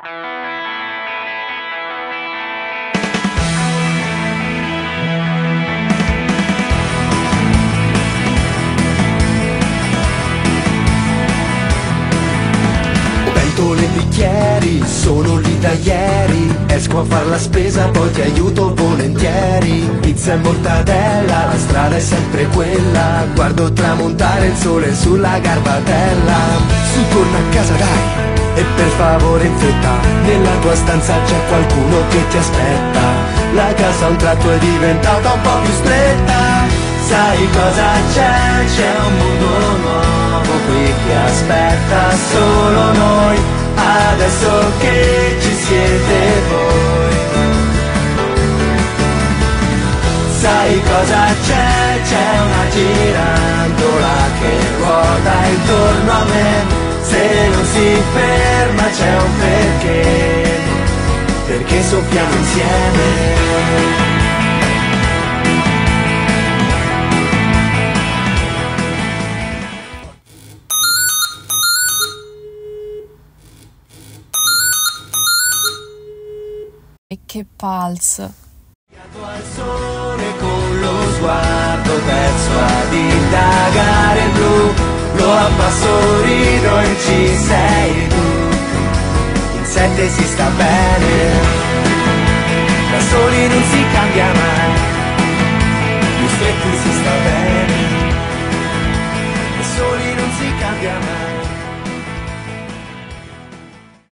Pentole e bicchieri, sono lì da ieri. Esco a far la spesa, poi ti aiuto volentieri. Pizza e mortadella, la strada è sempre quella. Guardo tramontare il sole sulla garbatella Su torna a casa dai e per favore in fretta Nella tua stanza c'è qualcuno che ti aspetta. La casa a un tratto è diventata un po' più stretta. Sai cosa c'è? C'è un mondo nuovo qui che aspetta solo noi. Adesso che ci siete voi. Sai cosa c'è? C'è una girandola che ruota intorno a me. Se non si ferma c'è un perché Perché soffiamo insieme. E che pals. al sole con lo sguardo perso ad indagare il blu. Lo abbasso rido e ci sei tu in sette si sta bene